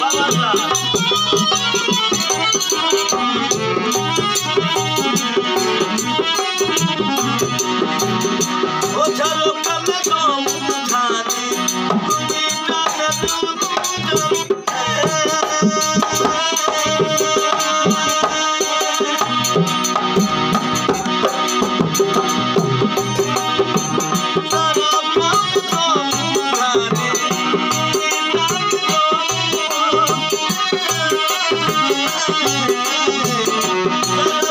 Baba Thank you.